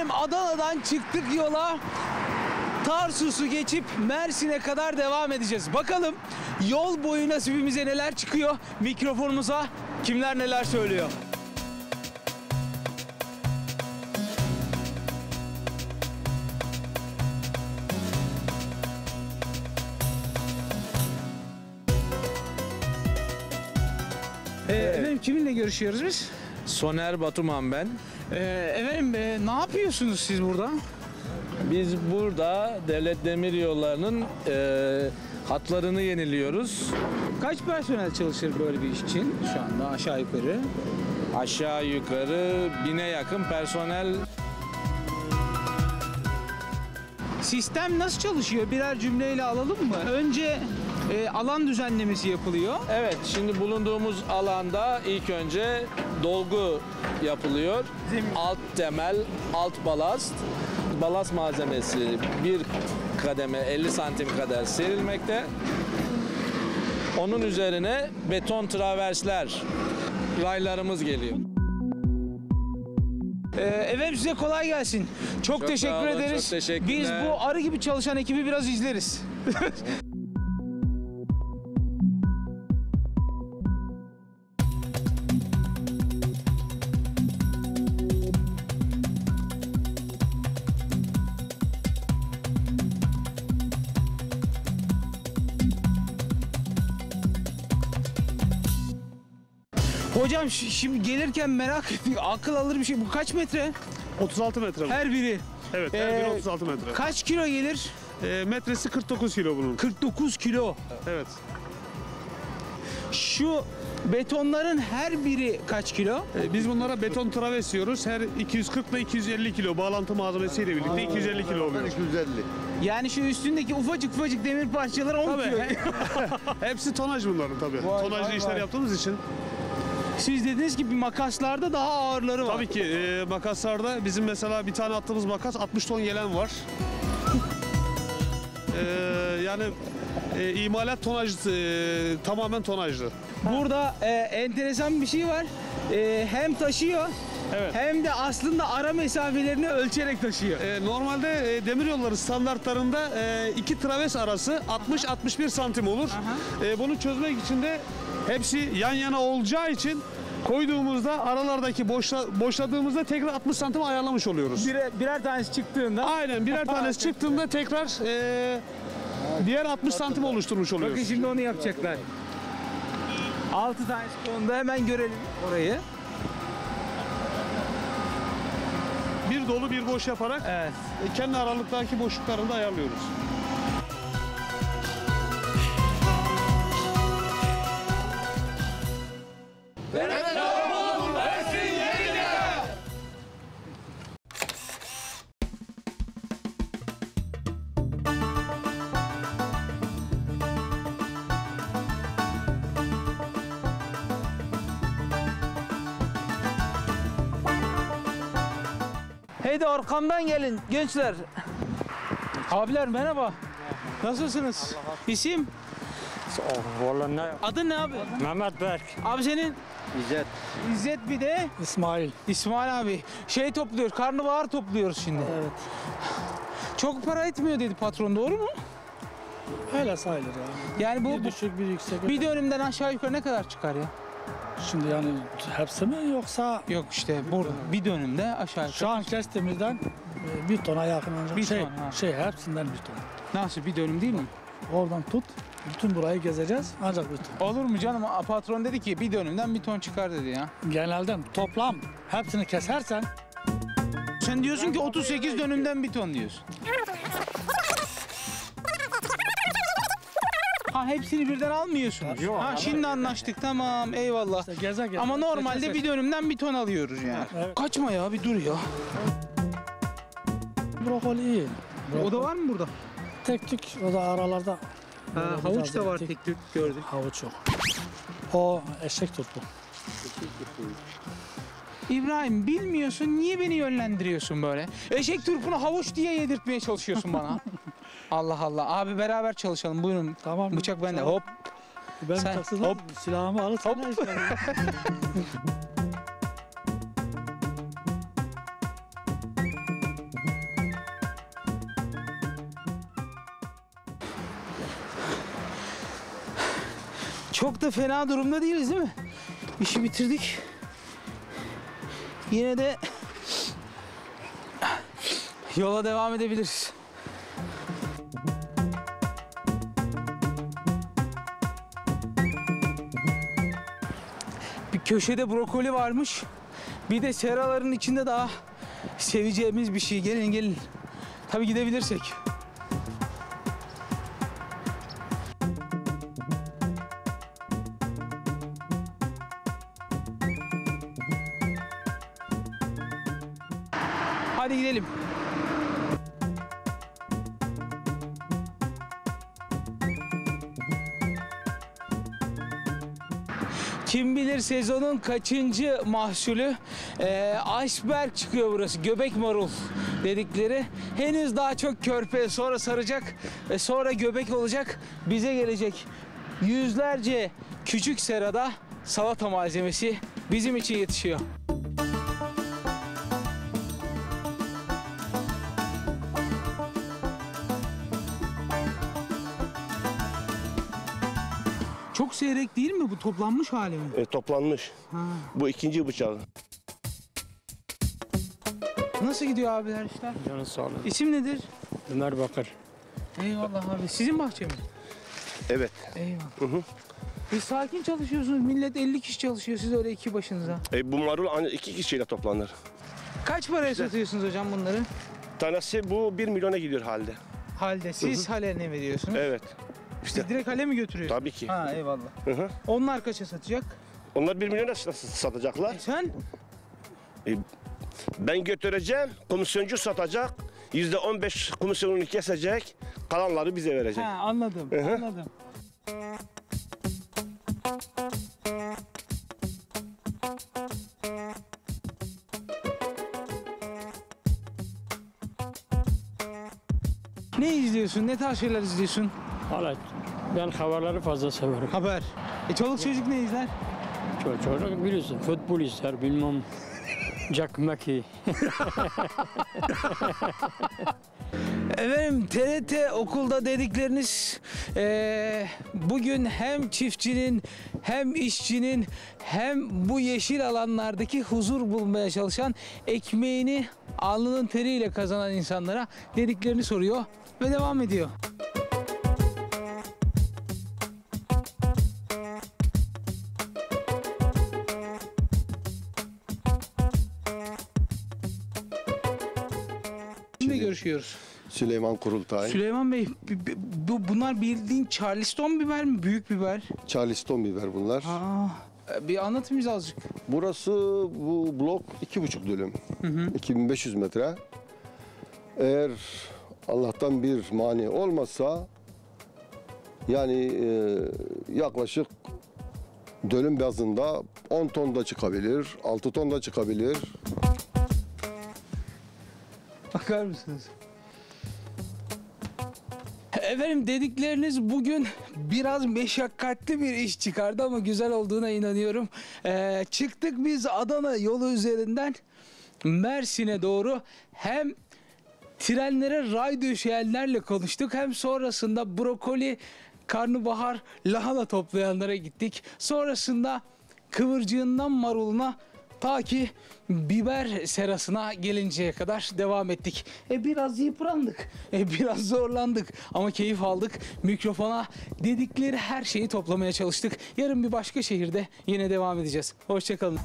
Efendim Adana'dan çıktık yola. Tarsus'u geçip Mersin'e kadar devam edeceğiz. Bakalım yol boyu nasibimize neler çıkıyor? Mikrofonumuza kimler neler söylüyor? Ee, efendim kiminle görüşüyoruz biz? Soner Batuman ben. Ee, efendim e, ne yapıyorsunuz siz burada? Biz burada Devlet Demir Yolları'nın e, hatlarını yeniliyoruz. Kaç personel çalışır böyle bir iş için şu anda aşağı yukarı? Aşağı yukarı bine yakın personel Sistem nasıl çalışıyor? Birer cümleyle alalım mı? Önce e, alan düzenlemesi yapılıyor. Evet, şimdi bulunduğumuz alanda ilk önce dolgu yapılıyor. Alt temel, alt balast. Balast malzemesi bir kademe 50 santim kadar serilmekte. Onun üzerine beton traversler, raylarımız geliyor. Ee, efendim size kolay gelsin. Çok, Çok teşekkür olun, ederiz. çok. Biz bu arı gibi çalışan ekibi biraz izleriz. Hocam şimdi gelirken merak ettik. Akıl alır bir şey. Bu kaç metre? 36 metre bu. Her biri. Evet, her biri Ee, 36 metre. Kaç kilo gelir? Ee, metresi 49 kilo bunun. 49 kilo. Evet. Şu betonların her biri kaç kilo? Ee, biz bunlara beton traves diyoruz. Her 240 ile 250 kilo bağlantı malzemesiyle birlikte 250 kilo oluyor. 250. Yani şu üstündeki ufacık ufacık demir parçaları 10 Tabii. kilo. Hepsi tonaj bunların tabii. Vay, Tonajlı vay, işler vay. yaptığımız için. Siz dediniz ki bir makaslarda daha ağırları var. Tabii ki e, makaslarda bizim mesela bir tane attığımız makas 60 ton gelen var. Ee, yani e, imalat tonaj e, tamamen tonajlı. Burada e, enteresan bir şey var. E, hem taşıyor Evet. hem de aslında ara mesafelerini ölçerek taşıyor. E, normalde e, demir yolları standartlarında e, iki traves arası 60-61 santim olur. E, bunu çözmek için de hepsi yan yana olacağı için koyduğumuzda aralardaki boşla, boşladığımızda tekrar 60 santim ayarlamış oluyoruz. Birer, birer tanesi çıktığında Aynen birer tanesi çıktığında tekrar e, diğer 60 santim oluşturmuş bakın oluyoruz. şimdi onu yapacaklar. 6 tanesi konuda hemen görelim orayı. Bir dolu bir boş yaparak Evet. e, kendi aralıktaki boşluklarını da ayarlıyoruz. Hey de arkamdan gelin gençler. Abiler merhaba. Nasılsınız? İsim? Vallahi ne? Adın ne abi? Mehmet Berk. Abi senin? İzzet. İzzet bir de İsmail. İsmail abi. Şey topluyoruz, karnabahar topluyoruz şimdi. Evet. Çok para etmiyor dedi patron doğru mu? Öyle sayılır ya. Yani bu Bir düşük bir yüksek. bir dönümden aşağı yukarı ne kadar çıkar ya? Şimdi yani hepsi mi yoksa Yok işte burada bir dönümde aşağı yukarı. şu an kestiğimizden e, bir tona yakın olacak. Bir şey, ton, ha. şey hepsinden bir ton. Nasıl bir dönüm değil mi? Oradan tut. Bütün burayı gezeceğiz ancak bir ton. Olur mu canım? A- Patron dedi ki bir dönümden bir ton çıkar dedi ya. Genelde toplam hepsini kesersen Sen diyorsun ki 38 dönümden bir ton diyorsun. Ha hepsini birden almıyorsunuz. Yok, ha şimdi anlaştık tamam eyvallah. işte geze geze. Ama normalde seçe bir dönümden bir ton alıyoruz yani. Evet. Kaçma ya bir dur ya. Brokoli iyi. O da var mı burada? Tek tük o da aralarda. Ha, Böyle havuç biraz da var tek- tek tük gördük. Havuç yok. O eşek turpu. İbrahim bilmiyorsun niye beni yönlendiriyorsun böyle? Eşek turpunu havuç diye yedirtmeye çalışıyorsun bana. Allah Allah. Abi beraber çalışalım. Buyurun. Tamam. Bıçak bende. Hop. Ben Sen- taksız hop. silahımı alıp sana istedim. Çok da fena durumda değiliz değil mi? İşi bitirdik. Yine de yola devam edebiliriz. Köşede brokoli varmış. Bir de seraların içinde daha seveceğimiz bir şey. Gelin gelin. Tabii gidebilirsek. Hadi gidelim. Kim bilir sezonun kaçıncı mahsulü? Ee, iceberg çıkıyor burası. Göbek marul dedikleri. Henüz daha çok körpe. Sonra saracak ve sonra göbek olacak. Bize gelecek yüzlerce küçük serada salata malzemesi bizim için yetişiyor. Çok seyrek değil mi bu toplanmış hali mi? E, toplanmış. Bu ikinci bıçağı. Nasıl gidiyor abiler işler? Canı sağ olun. İsim nedir? Ömer Bakır. Eyvallah abi. Sizin bahçe mi? Evet. Eyvallah. Biz sakin çalışıyorsunuz. Millet 50 kişi çalışıyor. Siz öyle iki başınıza. E, bu marul ancak iki kişiyle toplanır. Kaç paraya satıyorsunuz hocam bunları? Tanesi bu 1 milyona gidiyor halde. Halde. Siz hale ne veriyorsunuz? Evet. Siz direkt hale mi götürüyorsunuz? Tabii ki. Ha eyvallah. Hı hı. Onlar kaça satacak? Onlar 1 milyona satacaklar. E sen? Ben götüreceğim, komisyoncu satacak. Yüzde 15 komisyonunu kesecek, kalanları bize verecek. Ha anladım. Hı hı. Anladım. Ne izliyorsun? Ne tarz şeyler izliyorsun? Valla ben haberleri fazla severim. Haber. E çoluk çocuk ne izler? Çocuk, çocuk biliyorsun futbol ister bilmem. Jack Mackey. Efendim TRT okulda dedikleriniz eee, bugün hem çiftçinin hem işçinin hem bu yeşil alanlardaki huzur bulmaya çalışan ekmeğini alnının teriyle kazanan insanlara dediklerini soruyor ve devam ediyor. Görüşüyoruz. Süleyman Kurultay, Süleyman Bey, bu bunlar bildiğin Charleston biber mi? Büyük biber. Charleston biber bunlar. Aa, bir anlatın bize azıcık. Burası bu blok iki buçuk dönüm. 2500 metre. Eğer Allah'tan bir mani olmazsa yani e, yaklaşık dönüm bazında 10 ton da çıkabilir, 6 ton da çıkabilir. Bakar mısınız? Efendim dedikleriniz bugün biraz meşakkatli bir iş çıkardı ama güzel olduğuna inanıyorum. Ee, çıktık biz Adana yolu üzerinden Mersin'e doğru hem trenlere ray döşeyenlerle konuştuk hem sonrasında brokoli, karnabahar, lahana toplayanlara gittik. Sonrasında kıvırcığından maruluna ta ki biber serasına gelinceye kadar devam ettik. E biraz yıprandık, e biraz zorlandık ama keyif aldık. Mikrofona dedikleri her şeyi toplamaya çalıştık. Yarın bir başka şehirde yine devam edeceğiz. Hoşçakalın.